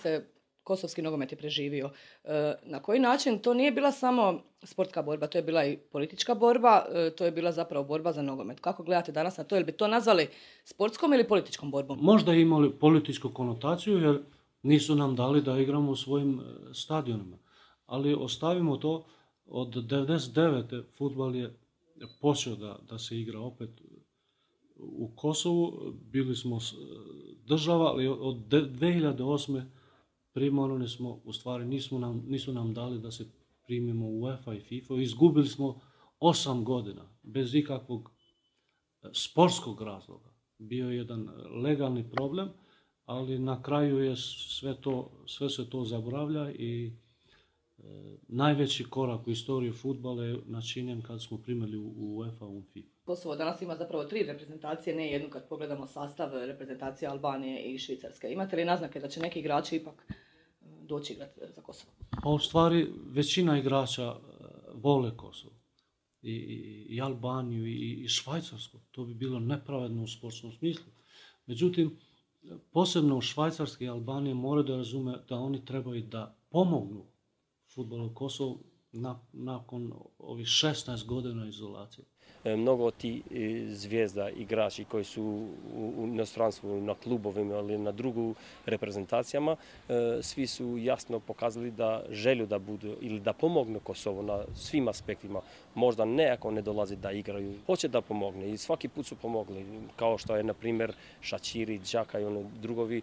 ste kosovski nogomet je preživio. E, Na koji način to nije bila samo sportska borba, to je bila i politička borba, e, to je bila zapravo borba za nogomet. Kako gledate danas na to? Jel bi to nazvali sportskom ili političkom borbom? Možda imali političku konotaciju jer nisu nam dali da igramo u svojim e, stadionima. Ali ostavimo to, od 99. futbal je počeo da, da se igra opet u Kosovu. Bili smo država, ali od de- 2008. primorani smo, u stvari nismo nam, nisu nam dali da se primimo u UEFA i FIFA. Izgubili smo osam godina bez ikakvog e, sportskog razloga. Bio je jedan legalni problem, ali na kraju je sve, to, sve se to zaboravlja i najveći korak u istoriji futbala je načinjen kad smo primili u, UEFA u FIFA. Kosovo danas ima zapravo tri reprezentacije, ne jednu kad pogledamo sastav reprezentacije Albanije i Švicarske. Imate li naznake da će neki igrači ipak e, doći igrati za Kosovo? Pa u stvari većina igrača e, vole Kosovo. I, i, i Albaniju i, i Švajcarsku. To bi bilo nepravedno u sportskom smislu. Međutim, posebno u Švajcarske i Albanije moraju da razume da oni trebaju da pomognu futbolu Kosovu na- nakon ovih 16 godina izolacije. E, Mnogo od tih e, zvijezda, igrači koji su u inostranstvu, na klubovima ili na drugu reprezentacijama, e, svi su jasno pokazali da želju da budu ili da pomognu Kosovo na svim aspektima. Možda ne ako ne dolazi da igraju, hoće da pomogne i svaki put su pomogli. Kao što je, na primjer, Šačiri, Đaka i ono drugovi,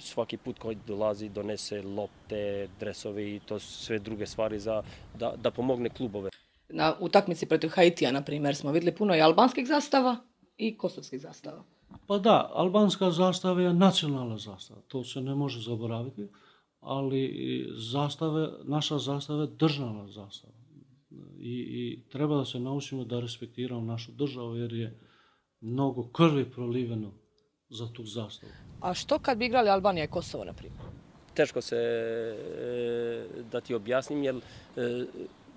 svaki put koji dolazi donese lopte, dresovi i to sve druge stvari za, da, da pomogne klubove. Na utakmici protiv Haitija, na primjer, smo vidjeli puno i albanskih zastava i kosovskih zastava. Pa da, albanska zastava je nacionalna zastava, to se ne može zaboraviti, ali i zastave, naša zastava je državna zastava. I, I treba da se naučimo da respektiramo našu državu jer je mnogo krvi proliveno za tu zastavu. A što kad bi igrali Albanija i Kosovo, na primjer? teško se e, da ti objasnim, jer e,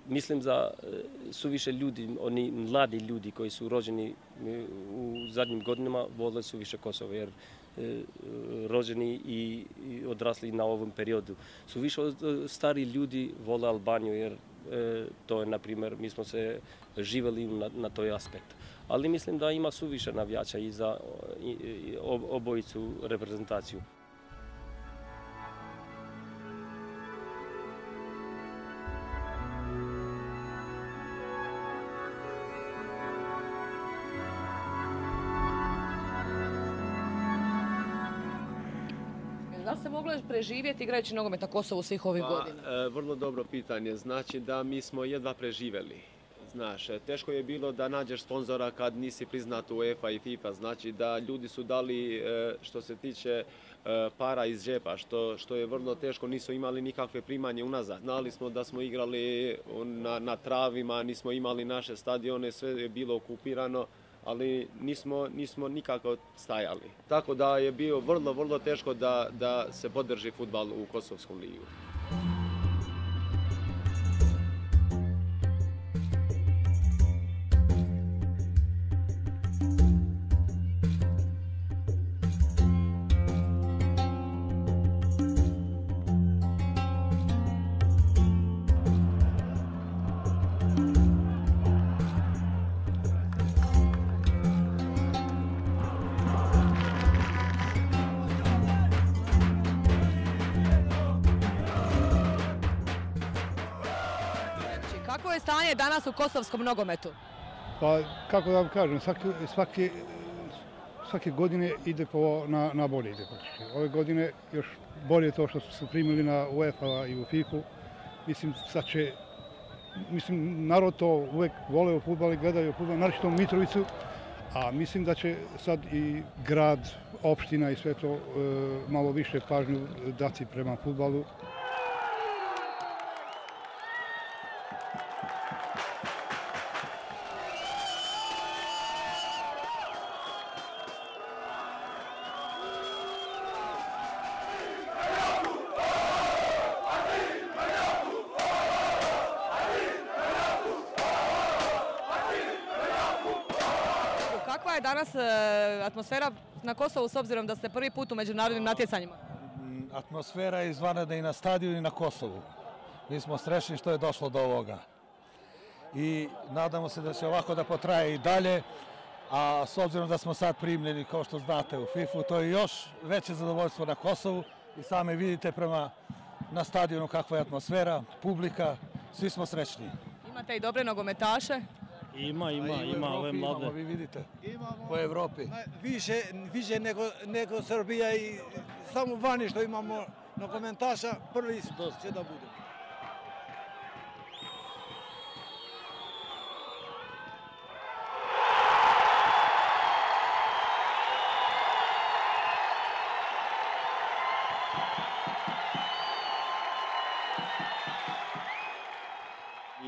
mislim da e, su više ljudi, oni mladi ljudi koji su rođeni e, u zadnjim godinama, vole su više Kosovo, jer e, rođeni i, odrasli na ovom periodu. Su više stari ljudi vole Albaniju, jer to je, na primjer, mi smo se živjeli na, toj aspekt. Ali mislim da ima suviše navijača i za obojicu reprezentaciju. Li se moglo preživjeti igrajući nogomet na Kosovu svih ovih Pa, godina? e, vrlo dobro pitanje. Znači da mi smo jedva preživeli. Znaš, e, teško je bilo da nađeš sponzora kad nisi priznat u UEFA i FIFA. Znači da ljudi su dali e, što se tiče para iz džepa, što, što je vrlo teško, nisu imali nikakve primanje unazad. Znali smo da smo igrali na, na travima, nismo imali naše stadione, sve je bilo okupirano, ali nismo, nismo nikako stajali. Tako da je bio vrlo, vrlo teško da, da se podrži futbal u Kosovskom ligu. Kakvo je stanje danas u kosovskom nogometu? Pa kako da vam kažem, svake godine ide po, na, bolje ide. Ove godine još bolje to što su primili na UEFA i u FIFA. Mislim, sad će, mislim, narod to uvek vole u futbal i gledaju futbal, naročito u Mitrovicu, a mislim da će sad i grad, opština i sve to e, malo više pažnju dati prema futbalu. Danas e, atmosfera na Kosovu s obzirom da ste prvi put u međunarodnim natjecanjima? Atmosfera je izvanredna i na stadionu i na Kosovu. Mi smo srećni što je došlo do ovoga. I nadamo se da će ovako da potraje i dalje, a s obzirom da smo sad primljeni, kao što znate, u FIFA, to je još veće zadovoljstvo na Kosovu i sami vidite prema na stadionu kakva je atmosfera, publika, svi smo srećni. Imate i dobre nogometaše? Има, има, а, има, ове младе. Имамо, ви видите. Имамо по Европи. Више, више него него Србија и само вани што имамо на коменташа први ќе да биде.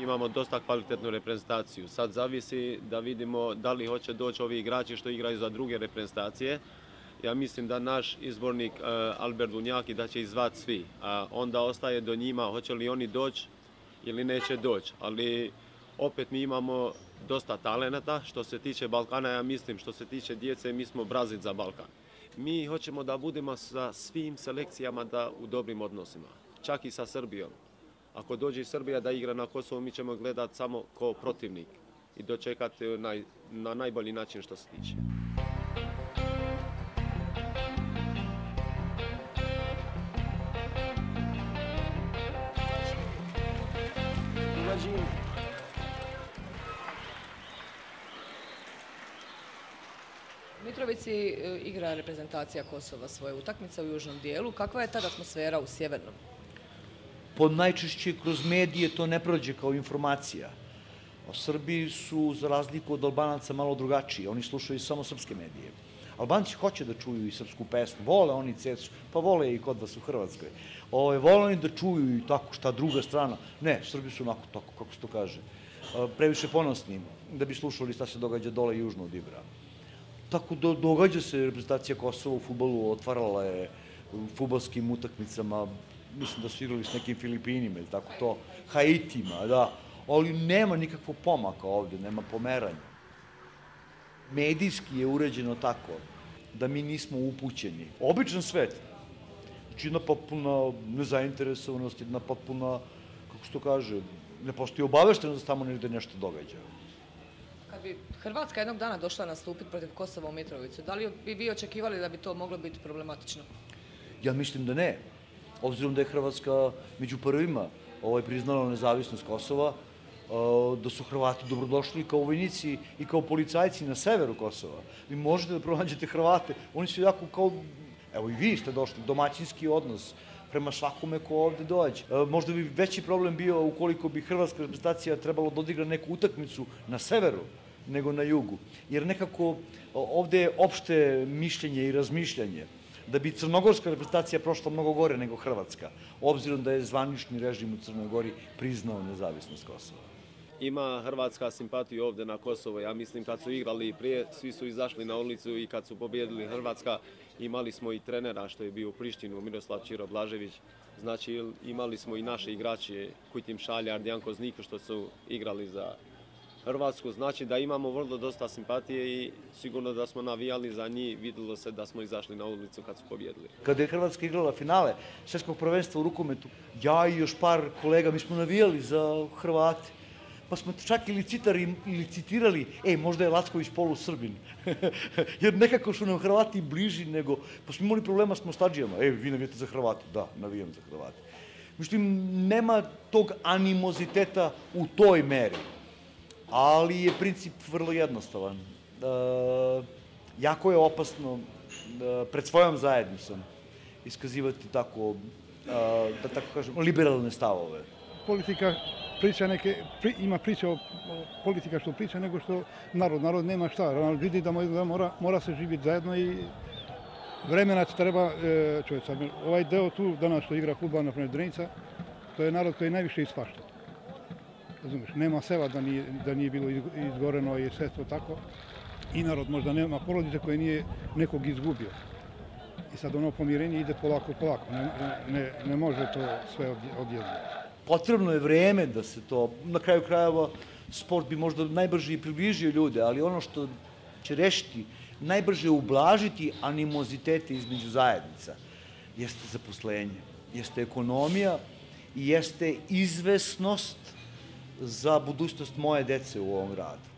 Imamo dosta kvalitetnu reprezentaciju. Sad zavisi da vidimo da li hoće doći ovi igrači što igraju za druge reprezentacije. Ja mislim da naš izbornik e, Albert Dunjaki da će izvat svi. Onda ostaje do njima hoće li oni doći ili neće doći. Ali opet mi imamo dosta talenata. Što se tiče Balkana, ja mislim što se tiče djece, mi smo Brazil za Balkan. Mi hoćemo da budemo sa svim selekcijama da u dobrim odnosima. Čak i sa Srbijom. Ako dođe Srbija da igra na Kosovo, mi ćemo gledati samo kao protivnik i dočekati na, na najbolji način što se tiče. Mitrovici e, igra reprezentacija Kosova svoje utakmice u južnom dijelu. Kakva je tada atmosfera u sjevernom? Po najčešće kroz medije to ne prođe kao informacija. O Srbiji su, za razliku od Albanaca, malo drugačiji. Oni slušaju samo srpske medije. Albanci hoće da čuju i srpsku pesmu, vole oni cecu, pa vole i kod vas u Hrvatskoj. Ove, vole oni da čuju i tako šta druga strana. Ne, Srbi su onako tako, kako se to kaže, previše ponosni da bi slušali šta se događa dole južno od Ibra. Tako do, događa se reprezentacija Kosova u futbolu, otvarala je futbolskim utakmicama mislim da su igrali s nekim Filipinima ili tako to, Haitima, da, ali nema nikakvog pomaka ovde, nema pomeranja. Medijski je uređeno tako da mi nismo upućeni. Običan svet, znači jedna potpuna nezainteresovanost, jedna potpuna, kako se to kaže, ne postoji obaveštenost da tamo negde nešto događa. Kad bi Hrvatska jednog dana došla nastupiti protiv Kosova u Mitrovicu, da li bi vi očekivali da bi to moglo biti problematično? Ja mislim da ne obzirom da je Hrvatska među prvima ovaj, priznala nezavisnost Kosova, da su Hrvati dobrodošli kao vojnici i kao policajci na severu Kosova. Vi možete da pronađete Hrvate, oni su jako kao, evo i vi ste došli, domaćinski odnos prema svakome ko ovde dođe. Možda bi veći problem bio ukoliko bi hrvatska reprezentacija trebalo da odigra neku utakmicu na severu, nego na jugu. Jer nekako ovde je opšte mišljenje i razmišljanje da bi crnogorska reprezentacija prošla mnogo gore nego Hrvatska, obzirom da je zvanični režim u Crnoj Gori priznao nezavisnost Kosova. Ima Hrvatska simpatiju ovde na Kosovo. Ja mislim kad su igrali prije, svi su izašli na ulicu i kad su pobjedili Hrvatska, imali smo i trenera što je bio u Prištinu, Miroslav Čiro Blažević. Znači imali smo i naše igrače, Kujtim Šaljar, Djanko Zniku što su igrali za Hrvatsku, znači da imamo vrlo dosta simpatije i sigurno da smo navijali za njih, videlo se da smo izašli na ulicu kad su pobjedili. Kada je Hrvatska igrala finale svjetskog prvenstva u rukometu, ja i još par kolega, mi smo navijali za Hrvate. Pa smo čak i citari, ili citirali, ej, možda je Lacković polu Srbin. Jer nekako su nam Hrvati bliži nego, pa smo imali problema s Mostađijama. Ej, vi navijate za Hrvate. Da, navijam za Hrvate. Međutim, nema tog animoziteta u toj meri ali je princip vrlo jednostavan. E, jako je opasno e, pred svojom zajednicom iskazivati tako, e, da tako kažem, liberalne stavove. Politika priča neke, pri, ima priča o, o politika što priča nego što narod, narod nema šta, narod vidi da mora, mora se živjeti zajedno i vremena treba, e, čovječ, ovaj deo tu danas što igra Kuba, na primjer Drenica, to je narod koji najviše ispašta. Razumeš, nema sela da nije, da nije bilo izgoreno i sve to tako. I narod možda nema porodice koje nije nekog izgubio. I sad ono pomirenje ide polako, polako. Ne, ne, može to sve odjedno. Potrebno je vreme da se to, na kraju krajeva, sport bi možda najbrže i približio ljude, ali ono što će rešiti, najbrže ublažiti animozitete između zajednica, jeste zaposlenje, jeste ekonomija i jeste izvesnost za budućnost moje dece u ovom gradu.